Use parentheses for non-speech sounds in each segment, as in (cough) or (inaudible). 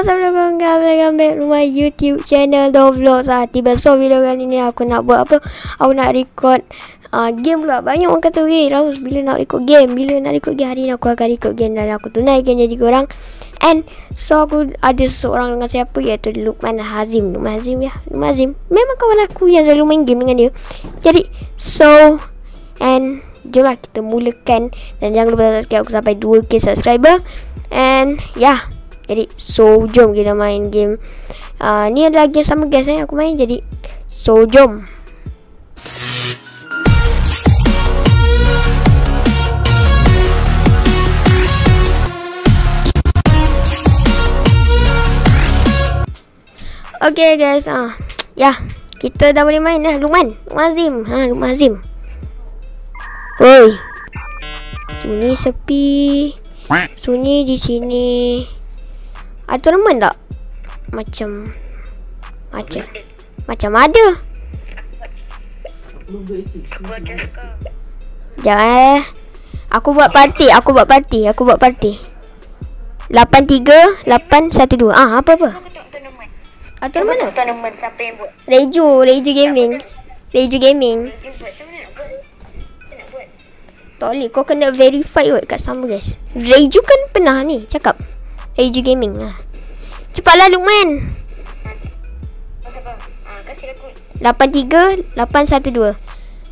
kau ambil ambil rumah YouTube channel Do Vlogs ah. Tiba so video kali ni aku nak buat apa? Aku nak record uh, game pula. Banyak orang kata, "Weh, Raus bila nak record game? Bila nak record game?" Hari ni aku akan record game dan aku tunaikan jadi korang. And so aku ada seorang dengan siapa iaitu Lukman Hazim. Lukman Hazim ya. Lukman Hazim memang kawan aku yang selalu main game dengan dia. Jadi so and jomlah kita mulakan dan jangan lupa subscribe aku sampai 2k subscriber. And yeah. Jadi so jom kita main game. Uh, Ni adalah game sama guys eh. Aku main jadi So jom. Okay guys. Ah, uh, Ya. Yeah, Kita dah boleh main dah Luqman Luqman Azim. Ha, Luqman Azim. Oi. Sunyi sepi. Sunyi di sini ada tournament tak? Macam Macam Macam ada. Jangan eh. Aku buat party Aku buat party Aku buat party 8-3 8-1-2 Ah apa apa? Atau mana? Tournament. Siapa yang buat? Reju Reju Gaming. Reju Gaming. Tak boleh Kau kena verify kot kat sama guys. Reju kan pernah ni Cakap AJ Gaming lah. Cepatlah Lukman. Ah, kasih aku. 83 812.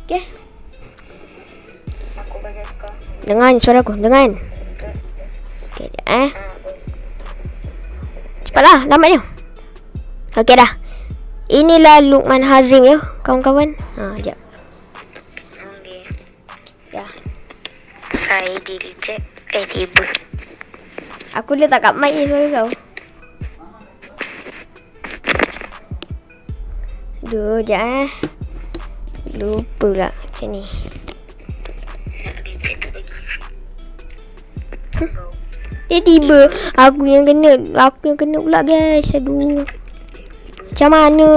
Okey. Aku baca skor. Dengar suara aku, dengar. Okey, eh. Cepatlah, lambatnya. Okey dah. Inilah Lukman Hazim ya, kawan-kawan. Ha, jap. Okey. Ya. Saya di reject. Eh, tiba. Aku letak kat mic ni suara kau. Aduh, sekejap eh. Lupa pula macam ni. Dia tiba. Aku yang kena. Aku yang kena pula guys. Aduh. Macam mana?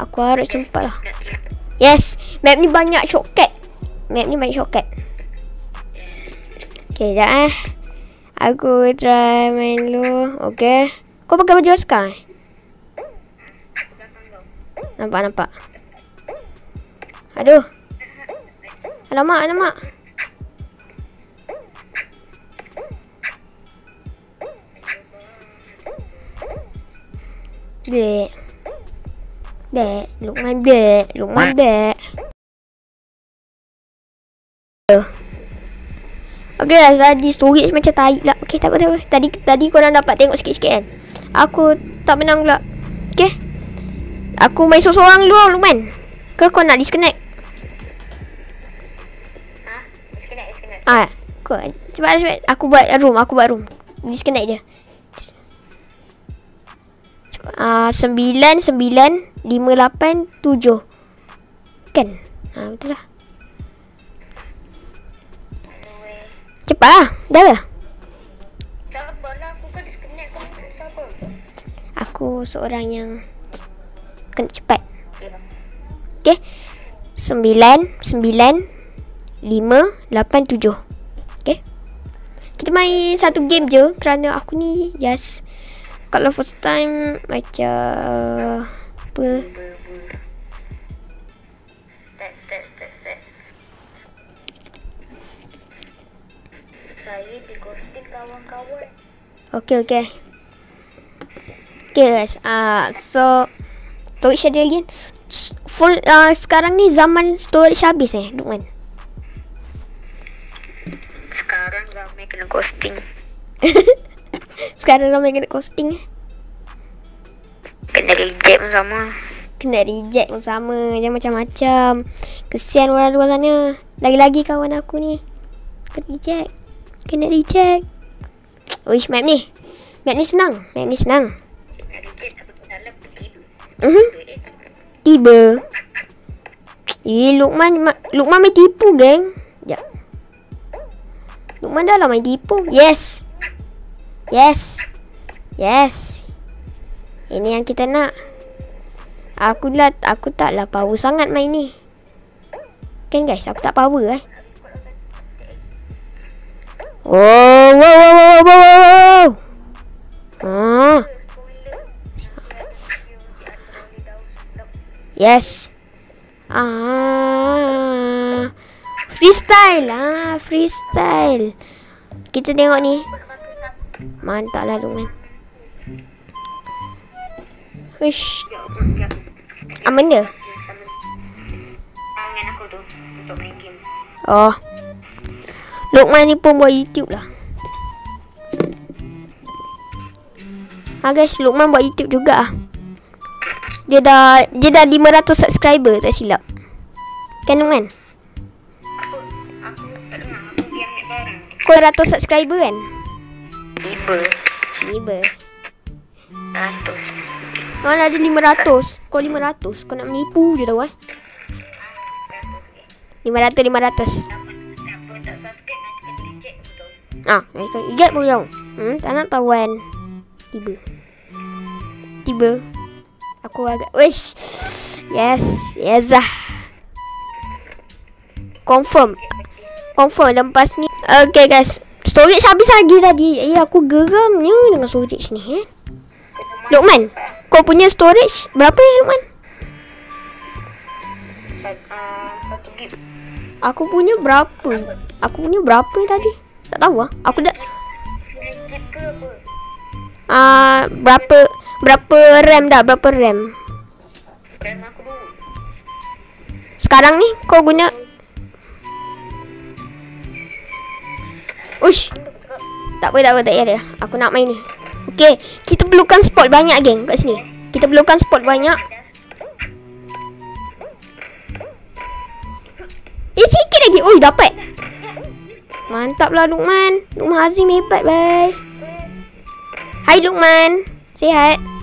Aku harap sempat lah. Yes. Map ni banyak shortcut. Map ni banyak shortcut. Okay, sekejap eh. Aku try main dulu. Okay. Kau pakai baju askar eh? Nampak, nampak. Aduh. Alamak, alamak. Bek. Bek. Lukman bek. Lukman bek. Okay lah tadi storage macam tarik pula Okay tak apa-apa Tadi tadi korang dapat tengok sikit-sikit kan Aku tak menang pula Okay Aku main seorang-seorang dulu Luqman Ke kau nak disconnect Ha? Disconnect, disconnect. Ah, kau cepat cepat. Aku buat room, aku buat room. Disconnect je. Ah, sembilan, sembilan, lima, lapan, tujuh. Kan? Ah, betul lah. Cepat lah. Dah lah. Sabar lah, aku kan disconnect. Kau tak sabar. Aku seorang yang kena cepat. Lah. Okay. Sembilan, sembilan, lima, lapan, tujuh. Okay. Kita main satu game je kerana aku ni just kalau first time macam apa Test, test, test, test. Saya di ghosting kawan-kawan. Okay, okay. Okay guys, uh, so storage ada lagi Full, uh, sekarang ni zaman storage habis eh, Lukman. Sekarang ramai kena ghosting. (laughs) sekarang ramai kena costing eh. Kena reject pun sama. Kena reject pun sama, jangan macam-macam. Kesian orang luar sana. Lagi-lagi kawan aku ni. Kena reject. Kena reject. (tsk) Wish map ni. Map ni senang. Map ni senang. Nak reject tiba. Mhm. Dia. Tiba. Eh, Lukman, ma- Lukman main tipu, geng. Sekejap. Lukman dah lah main tipu. Yes. Yes. Yes. Ini yang kita nak. Aku lah, aku taklah power sangat main ni. Kan guys, aku tak power eh. Oh, wow, wow, wow, wow, wow, wow. Ah. Yes. Ah. Freestyle. Ah, freestyle. Kita tengok ni. Mantap lah lumen. Hush. Ah, benda? Tangan aku tu. Untuk main game. Oh. Lukman ni pun buat YouTube lah. Ha guys, Lukman buat YouTube juga ah. Dia dah dia dah 500 subscriber tak silap. Kan Lukman? Kau 100 subscriber kan? Tiba. 5. Ratus. Mana ada 500? Kau 500. Kau nak menipu je tau eh. Ratus 500 500. Tak subscribe nanti kena reject betul. Ah, pun tau. Hmm, tak nak tawan. Tiba. Tiba. Aku agak Wish Yes Yes lah Confirm Confirm lepas ni Okay guys Storage habis lagi tadi Eh aku geramnya dengan storage ni eh Lukman Kau punya storage Berapa ya Lukman? Satu, uh, satu gig. Aku punya berapa? Aku punya berapa tadi? Tak tahu lah Aku dah? Ah uh, Berapa Berapa RAM dah? Berapa RAM? RAM aku dulu. Sekarang ni kau guna Ush Tak apa tak apa tak payah Aku nak main ni Okay Kita perlukan spot banyak geng kat sini Kita perlukan spot banyak lagi. Oi, dapat. Mantaplah Lukman. Lukman Hazim hebat, bye. Hai Lukman. Sihat.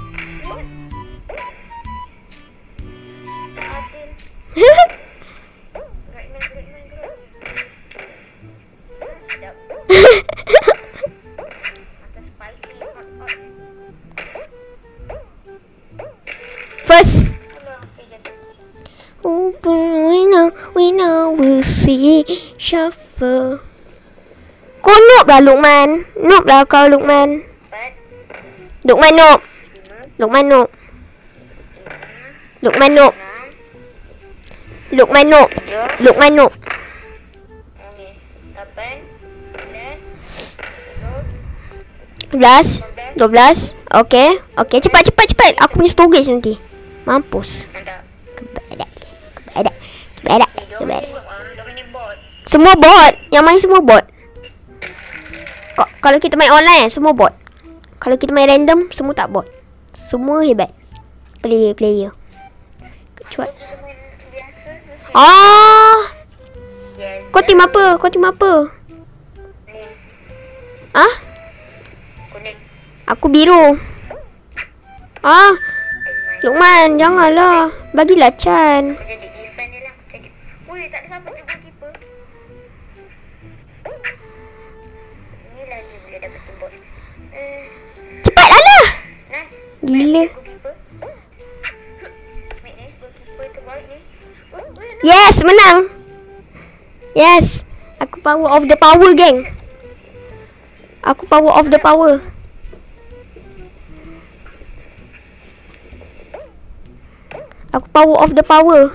Shuffle. Kau noob lah Lukman. Noob lah kau Lukman. Lukman noob. Lukman noob. Lukman noob. Lukman noob. Lukman noob. Belas. Dua belas. Okay. Okay. Cepat, cepat, cepat. Aku punya storage nanti. Mampus. Kebadak. Kebadak. Kebadak. Dia Kebadak. Semua bot. Yang main semua bot. Ko- Kalau kita main online semua bot. Kalau kita main random, semua tak bot. Semua hebat. Player-player. Kecuali. Ah, kau tim apa? Kau tim apa? Ah, aku biru. Ah. Lukman, janganlah. Bagilah Chan. Nice. Yes, menang. Yes. Aku power of the power, geng. Aku power of the power. Aku power of the power.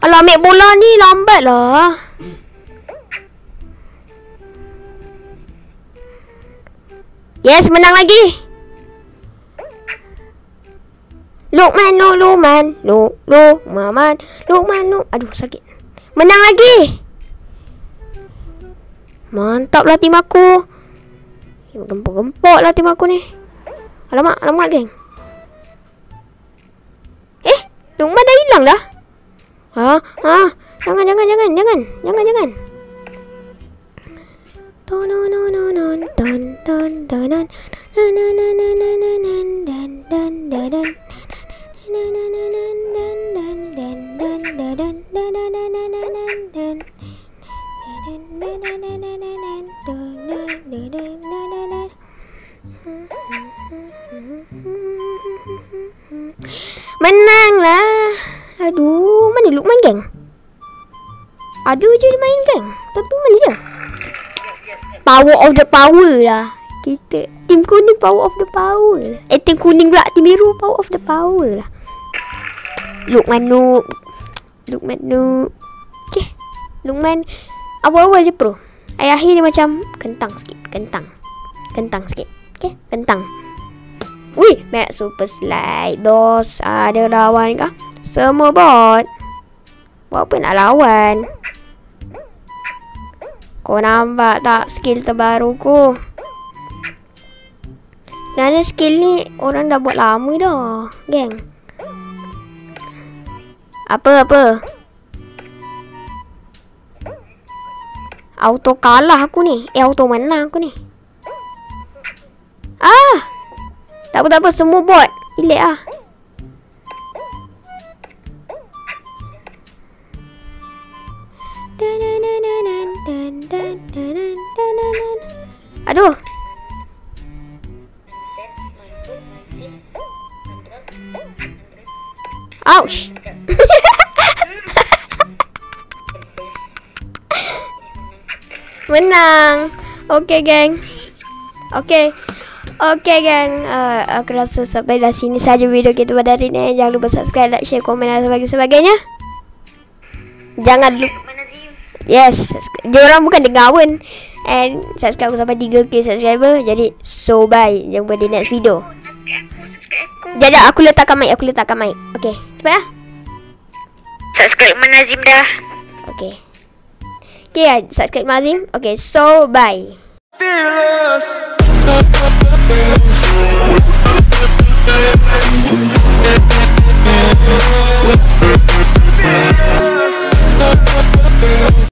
Alah, ambil bola ni lambat lah. Yes, menang lagi. Lukman, no, Lukman. No, no, Maman. Lukman, no. Aduh, sakit. Menang lagi. Mantap lah tim aku. Gempok-gempok lah tim aku ni. Alamak, alamak, geng. Eh, Lukman dah hilang dah. Ha, ha. Jangan, jangan, jangan, jangan. Jangan, jangan. Don, don, don, don, don, don, don, don, don. Na, na, na, na, na, na, na, Menanglah. Aduh, mana Lukman geng? Ada je dia main geng. Tapi mana dia? Power of the power lah. Kita tim kuning power of the power. Eh tim kuning pula tim biru power of the power lah. Lukman noob. Lukman noob. Okay. Lukman awal-awal je pro. Akhir-akhir dia macam kentang sikit. Kentang. Kentang sikit. Okay. Kentang. Wih, Mac super slide bos. Ada lawan kah? Semua bot. Buat apa nak lawan? Kau nampak tak skill terbaru ku? Kerana skill ni orang dah buat lama dah, geng. Apa Auto kalah aku ni. Eh auto menang aku ni. Ah. Tak apa tak apa semua bot. Ilek ah. Menang. Okay, geng. Okay. Okay, geng. Uh, aku rasa sampai dah sini saja video kita pada hari ni. Jangan lupa subscribe, like, share, komen dan sebagainya. Jangan lupa. Mana Zim? Yes. Dia orang bukan dengar pun. And subscribe aku sampai 3k subscriber. Jadi, so bye. Jumpa di next video. Aku. Jajak, aku letakkan mic. Aku letakkan mic. Okay. Cepat ya. Subscribe mana Zim dah? Okay. Okay, ya, subscribe Mazim. Okay, so bye. fearless.